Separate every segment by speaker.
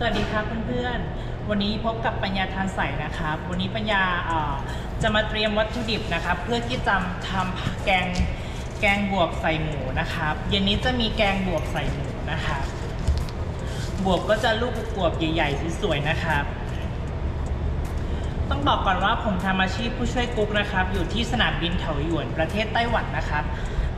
Speaker 1: สวัสดีครับเพื่อนๆ วันนี้พบกับปัญญาทานใสนะครับ วันนี้ปัญญาจะมาเตรียมวัตถุดิบนะครับ เพื่อที่จะทำแกงแกงบวบใส่หมูนะครับ เย็นนี้จะมีแกงบวบใส่หมูนะครับ บวบก็จะลูกบวบใหญ่ๆสวยๆนะครับ ต้องบอกก่อนว่าผมทำอาชีพผู้ช่วยกุ๊กนะครับ อยู่ที่สนามบินเถาหยวนประเทศไต้หวันนะครับ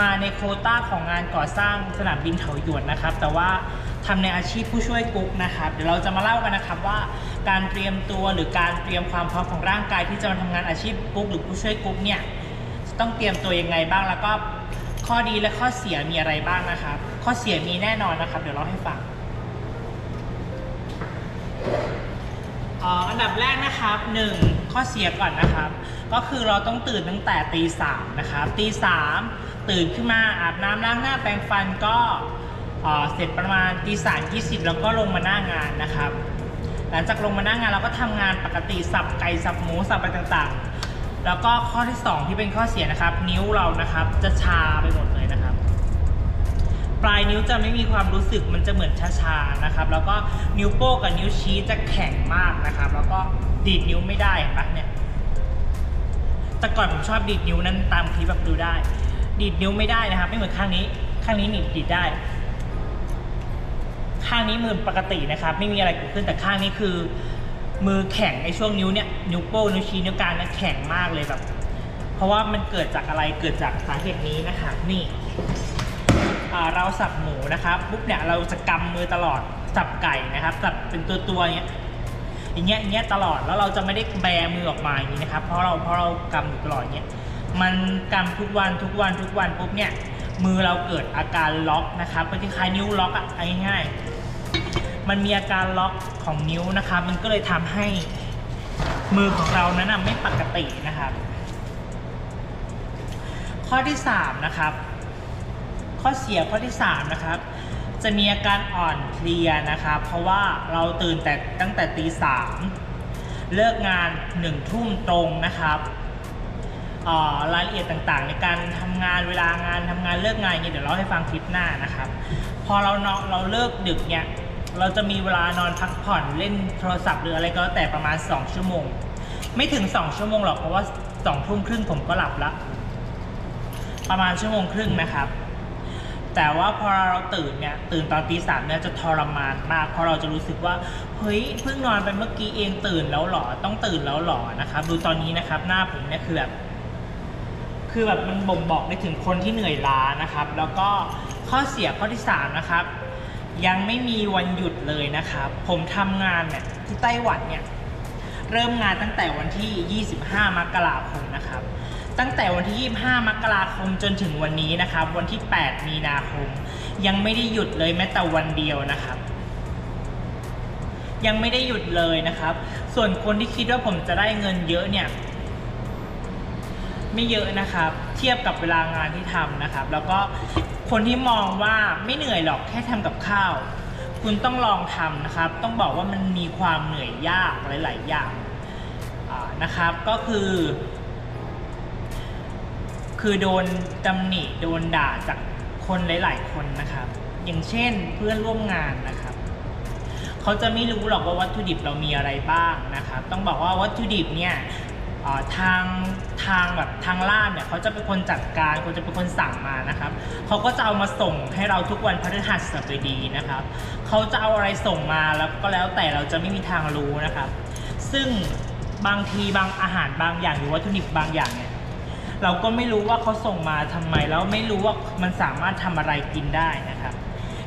Speaker 1: มาในโคต้าของงานก่อสร้างสนามบินเถาหยวนนะครับ แต่ว่า ทำในอาชีพผู้ช่วยกุ๊กนะครับ เดี๋ยวเราจะมาเล่ากันนะครับว่าการเตรียมตัวหรือการเตรียมความพร้อมของร่างกายที่จะมาทำงานอาชีพกุ๊กหรือผู้ช่วยกุ๊กเนี่ยต้องเตรียมตัวยังไงบ้างแล้วก็ข้อดีและข้อเสียมีอะไรบ้างนะครับ ข้อเสียมีแน่นอนนะครับ เดี๋ยวเล่าให้ฟังอันดับแรกนะครับหนึ่งข้อเสียก่อนนะครับ ก็คือเราต้องตื่นตั้งแต่ตีสามนะครับตีสามตื่นขึ้นมาอาบน้ำล้างหน้าแปรงฟันก็ เสร็จประมาณตีสามยี่สิบแล้วก็ลงมาหน้างานนะครับ หลังจากลงมาหน้างานเราก็ทำงานปกติสับไก่สับหมูสับอะไรต่างๆ แล้วก็ข้อที่สองที่เป็นข้อเสียนะครับ นิ้วเรานะครับจะชาไปหมดเลยนะครับ ปลายนิ้วจะไม่มีความรู้สึกมันจะเหมือนชาๆนะครับ แล้วก็นิ้วโป้งกับนิ้วชี้จะแข็งมากนะครับ แล้วก็ดีดนิ้วไม่ได้เห็นปะเนี่ยแต่ก่อนผมชอบดีดนิ้วนั้นตามคลิปแบบดูได้ ดีดนิ้วไม่ได้นะครับ ไม่เหมือนข้างนี้ ข้างนี้นีบดีดได้ ข้างนี้มือปกตินะครับ ไม่มีอะไรเกิดขึ้นแต่ข้างนี้คือ มือแข็งในช่วงนิ้วเนี่ยนิ้วโป้งนิ้วชี้นิ้วกลางเนี่ยแข็งมากเลยแบบ เพราะว่ามันเกิดจากอะไรเกิดจากสาเหตุนี้นะครับนี่เราสับหมูนะครับปุ๊บเนี่ยเราจะกำมือตลอดสับไก่นะครับสับเป็นตัวตัวเงี้ยอย่างเงี้ยอย่างเงี้ยตลอดแล้วเราจะไม่ได้แบมือออกมาอย่างนี้นะครับ เพราะเราเพราะเรากำอยู่ตลอดเงี้ยมันกำทุกวันทุกวันทุกวันปุ๊บเนี่ยมือเราเกิดอาการล็อกนะครับเป็นคล้ายนิ้วล็อกอะง่ายๆ มันมีอาการล็อกของนิ้วนะครับ มันก็เลยทำให้มือของเรานั้นนะไม่ปกตินะครับ ข้อที่สามนะครับ ข้อเสียข้อที่3นะครับ จะมีอาการอ่อนเพลียนะครับ เพราะว่าเราตื่นแต่ตั้งแต่ตีสามเลิกงานหนึ่งทุ่มตรงนะครับรายละเอียดต่างๆ ในการทำงานเวลางานทำงานเลิกงานอย่างเงี้ยเดี๋ยวเราให้ฟังคลิปหน้านะครับ พอเราเนาะเราเลิกดึกเนี่ย เราจะมีเวลานอนพักผ่อนเล่นโทรศัพท์หรืออะไรก็แล้วแต่ประมาณ 2 ชั่วโมง ไม่ถึง 2 ชั่วโมงหรอกเพราะว่า2ทุ่มครึ่งผมก็หลับละประมาณชั่วโมงครึ่งนะครับ แต่ว่าพอเราตื่นเนี่ยตื่นตอนตีสามเนี่ยจะทรมานมากเพราะเราจะรู้สึกว่าเฮ้ยเพิ่งนอนไปเมื่อกี้เองตื่นแล้วหรอต้องตื่นแล้วหรอนะครับ ดูตอนนี้นะครับ หน้าผมเนี่ยคือแบบคือแบบมันบ่งบอกได้ถึงคนที่เหนื่อยล้านะครับ แล้วก็ข้อเสียข้อที่สามนะครับ ยังไม่มีวันหยุดเลยนะครับ ผมทำงานเนี่ยที่ไต้หวันเนี่ยเริ่มงานตั้งแต่วันที่ 25 มกราคมนะครับ ตั้งแต่วันที่ 25 มกราคมจนถึงวันนี้นะครับ วันที่ 8 มีนาคม ยังไม่ได้หยุดเลยแม้แต่วันเดียวนะครับ ยังไม่ได้หยุดเลยนะครับ ส่วนคนที่คิดว่าผมจะได้เงินเยอะเนี่ย ไม่เยอะนะครับ เทียบกับเวลางานที่ทำนะครับ แล้วก็คนที่มองว่าไม่เหนื่อยหรอกแค่ทำกับข้าว คุณต้องลองทำนะครับ ต้องบอกว่ามันมีความเหนื่อยยากหลาย ๆ อย่างนะครับ ก็คือ คือโดนตำหนิโดนด่าจากคนหลาย ๆ คนนะครับ อย่างเช่นเพื่อนร่วมงานนะครับเขาจะไม่รู้หรอกว่าวัตถุดิบเรามีอะไรบ้างนะครับ ต้องบอกว่าวัตถุดิบเนี่ย ทางทางแบบทางล่ามเนี่ยเขาจะเป็นคนจัดการเขาจะเป็นคนสั่งมานะครับเขาก็จะเอามาส่งให้เราทุกวันพฤหัสบดีนะครับเขาจะเอาอะไรส่งมาแล้วก็แล้วแต่เราจะไม่มีทางรู้นะครับ ซึ่งบางทีบางอาหารบางอย่างหรือวัตถุดิบบางอย่างเนี่ยเราก็ไม่รู้ว่าเขาส่งมาทำไมแล้วไม่รู้ว่ามันสามารถทำอะไรกินได้นะครับ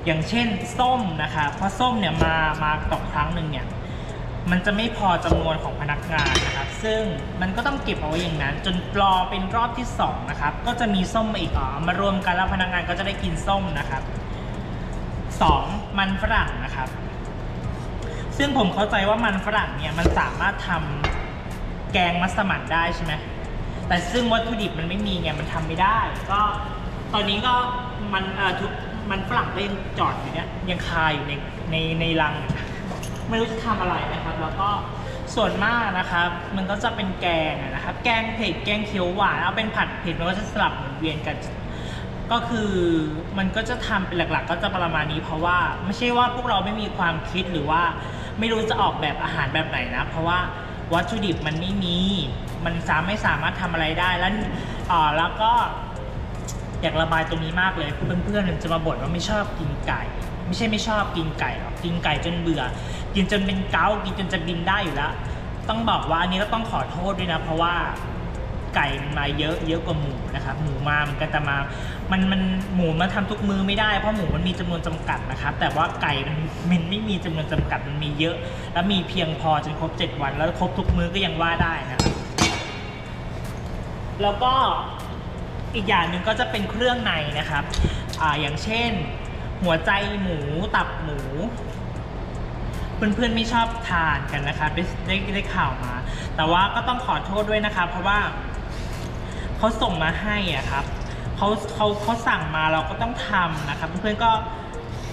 Speaker 1: อย่างเช่นส้มนะครับเพราะส้มเนี่ยมามาต่อครั้งหนึ่งเนี่ย มันจะไม่พอจำนวนของพนักงานนะครับ ซึ่งมันก็ต้องเก็บเอาไว้อย่างนั้น จนรอเป็นรอบที่สองนะครับ ก็จะมีส้มมาอีกอ๋อมารวมกันแล้วพนักงานก็จะได้กินส้มนะครับสองมันฝรั่งนะครับ ซึ่งผมเข้าใจว่ามันฝรั่งเนี่ยมันสามารถทำแกงมัสมั่นได้ใช่ไหมแต่ซึ่งวัตถุดิบมันไม่มีไงมันทำไม่ได้ ก็ตอนนี้ก็มันเอ่อทุกมันฝรั่งก็ยังจอดอยู่เนี่ยยังคาอยู่ในในในรังอยู่ ไม่รู้จะทำอะไรนะครับ แล้วก็ส่วนมากนะครับ มันก็จะเป็นแกงนะครับ แกงเผ็ดแกงเขียวหวานเอาเป็นผัดเผ็ดมันก็จะสลับหมุนเวียนกัน ก็คือมันก็จะทำเป็นหลักๆ ก็จะประมาณนี้ เพราะว่าไม่ใช่ว่าพวกเราไม่มีความคิดหรือว่า ไม่รู้จะออกแบบอาหารแบบไหนนะ เพราะว่าวัตถุดิบมันไม่มี มันสามไม่สามารถทำอะไรได้แล้วอ่าแล้วก็อยากระบายตรงนี้มากเลยเพื่อนๆจะมาบ่นว่าไม่ชอบกินไก่ ไม่ใช่ไม่ชอบกินไก่หรอกกินไก่จนเบื่อ กินจนเป็นเกากินจนจะบินได้อยู่แล้ว ต้องบอกว่าอันนี้ก็ต้องขอโทษด้วยนะ เพราะว่าไก่มันมาเยอะเยอะกว่าหมูนะครับหมูมามันก็จะมา มันมันหมูมันทำทุกมือไม่ได้เพราะหมูมันมีจำนวนจำกัดนะครับ แต่ว่าไก่มันมันไม่มีจำนวนจำกัดมันมีเยอะ แล้วมีเพียงพอจนครบ 7 วัน แล้วครบทุกมือก็ยังว่าได้นะครับแล้วก็อีกอย่างหนึ่งก็จะเป็นเครื่องในนะครับอ่าอย่างเช่น หัวใจหมูตับ เพื่อนๆไม่ชอบทานกันนะครับได้ได้ได้ข่าวมา แต่ว่าก็ต้องขอโทษด้วยนะครับเพราะว่าเขาส่งมาให้อะครับเขาเขาเขาสั่งมาเราก็ต้องทำนะครับเพื่อนๆก็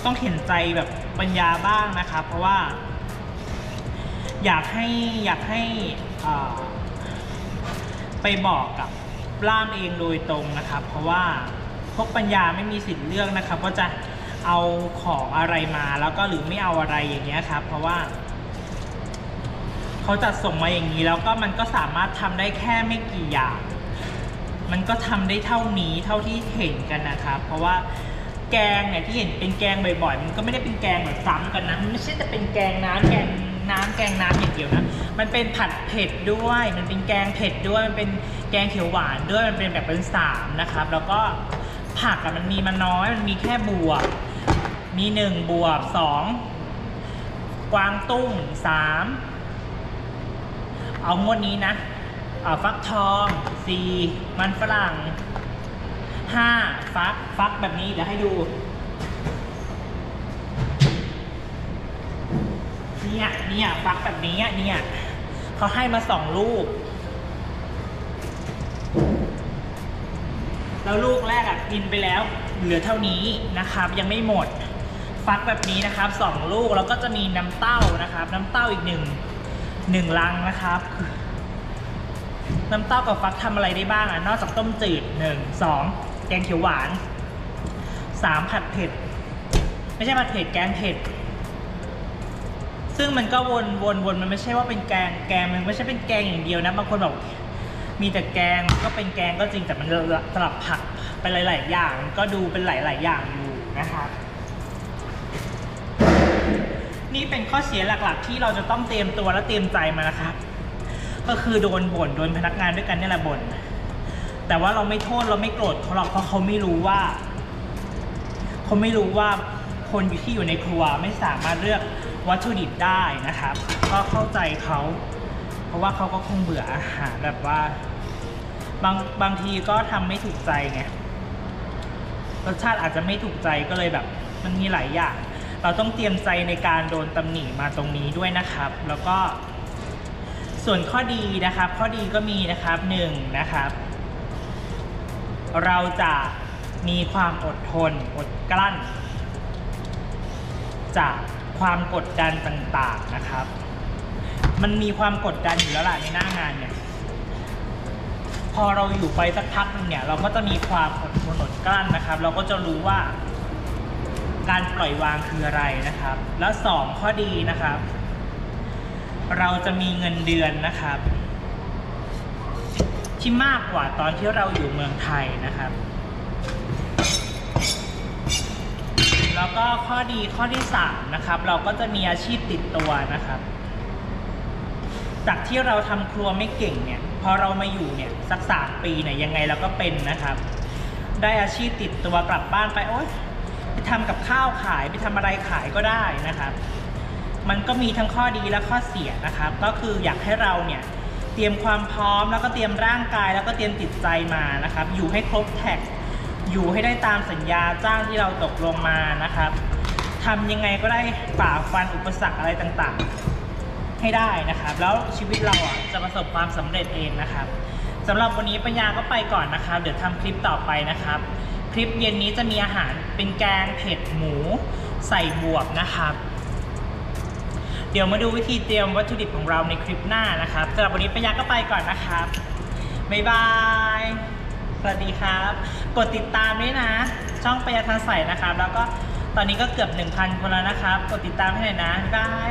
Speaker 1: ต้องเห็นใจแบบปัญญาบ้างนะครับเพราะว่า อยากให้อยากให้ไปบอกกับล่ามเองโดยตรงนะครับเพราะว่าพวกปัญญาไม่มีสิทธิ์เลือกนะครับว่าจะ เอาของอะไรมาแล้วก็หรือไม่เอาอะไรอย่างเงี้ยครับ เพราะว่าเขาจัดส่งมาอย่างนี้แล้วก็มันก็สามารถทำได้แค่ไม่กี่อย่าง มันก็ทำได้เท่านี้เท่าที่เห็นกันนะครับ เพราะว่าแกงเนี่ยที่เห็นเป็นแกงบ่อยๆ มันก็ไม่ได้เป็นแกงแบบซ้ำกันนะมันไม่ใช่แต่เป็นแกงน้ำแกงน้ำแกงน้ำอย่างเดียวนะ มันเป็นผัดเผ็ดด้วย มันเป็นแกงเผ็ดด้วย มันเป็นแกงเขียวหวานด้วย มันเป็นแบบเป็นสามนะครับ แล้วก็ผักอะมันมีมาน้อย มันมีแค่บวบ มีหนึ่งบวบสองกวางตุ้งสามเอางวดนี้นะฟักทองสี่มันฝรั่งห้าฟัก ฟักแบบนี้เดี๋ยวให้ดู เนี่ย เนี่ย ฟักแบบนี้เนี่ยเขาให้มาสองลูก แล้วลูกแรกอะกินไปแล้วเหลือเท่านี้นะครับ ยังไม่หมด ฟักแบบนี้นะครับสองลูกแล้วก็จะมีน้ำเต้านะครับ น้ำเต้าอีกหนึ่งหนึ่งลังนะครับ น้ำเต้ากับฟักทำอะไรได้บ้างอะนอกจากต้มจืดหนึ่งสองแกงเขียวหวานสามผัดเผ็ด ไม่ใช่ผัดเผ็ดแกงเผ็ดซึ่งมันก็วนวนวนมันไม่ใช่ว่าเป็นแกงแกงมันไม่ใช่เป็นแกงอย่างเดียวนะบางคนบอกมีแต่แกงก็เป็นแกงก็จริงแต่มันสลับผักไปหลาย ๆ อย่าง ก็ดูเป็นหลาย ๆ อย่างอยู่นะครับ นี่เป็นข้อเสียหลักๆ ที่เราจะต้องเตรียมตัวและเตรียมใจมานะครับก็คือโดนบ่นโดนพนักงานด้วยกันนี่แหละบ่นแต่ว่าเราไม่โทษเราไม่โกรธเขาหรอกเพราะเขาไม่รู้ว่าเขาไม่รู้ว่าคนที่อยู่ในครัวไม่สามารถเลือกวัตถุดิบได้นะครับ ก็เข้าใจเขาเพราะว่าเขาก็คงเบื่ออาหารแบบว่า บางบางทีก็ทำไม่ถูกใจไงรสชาติอาจจะไม่ถูกใจก็เลยแบบ มันมีหลายอย่าง เราต้องเตรียมใจในการโดนตำหนิมาตรงนี้ด้วยนะครับ แล้วก็ส่วนข้อดีนะครับ ข้อดีก็มีนะครับหนึ่งนะครับ เราจะมีความอดทนอดกลั้น จากความกดดันต่างๆนะครับ มันมีความกดดันอยู่แล้วล่ะในหน้างานเนี่ย พอเราอยู่ไปสักพักหนึงเนี่ย เราก็จะมีความอดทนอดกลั้นนะครับ เราก็จะรู้ว่า การปล่อยวางคืออะไรนะครับ แล้วสองข้อดีนะครับ เราจะมีเงินเดือนนะครับ ที่มากกว่าตอนที่เราอยู่เมืองไทยนะครับ แล้วก็ข้อดีข้อที่สามนะครับ เราก็จะมีอาชีพติดตัวนะครับ จากที่เราทำครัวไม่เก่งเนี่ยพอเรามาอยู่เนี่ยสักสามปีเนี่ยยังไงเราก็เป็นนะครับ ได้อาชีพติดตัวกลับบ้านไปโอ๊ย ไปทำกับข้าวขายไปทำอะไรขายก็ได้นะครับ มันก็มีทั้งข้อดีและข้อเสียนะครับ ก็คืออยากให้เราเนี่ยเตรียมความพร้อมแล้วก็เตรียมร่างกาย แล้วก็เตรียมจิตใจมานะครับ อยู่ให้ครบแท็ก อยู่ให้ได้ตามสัญญาจ้างที่เราตกลงมานะครับทำยังไงก็ได้ฝ่าฟันอุปสรรคอะไรต่างๆ ให้ได้นะครับ แล้วชีวิตเราอะจะประสบความสำเร็จเองนะครับสำหรับวันนี้ปัญญาก็ไปก่อนนะครับ เดี๋ยวทำคลิปต่อไปนะครับ คลิปเย็นนี้จะมีอาหารเป็นแกงเผ็ดหมูใส่บวบนะครับ เดี๋ยวมาดูวิธีเตรียมวัตถุดิบของเราในคลิปหน้านะครับสำหรับวันนี้ปัญญาก็ไปก่อนนะครับ บ๊ายบาย สวัสดีครับ กดติดตามด้วยนะ ช่องปัญญาทันใส่นะครับ แล้วก็ตอนนี้ก็เกือบ 1,000 คนแล้วนะครับ กดติดตามให้หน่อยนะ บ๊ายบาย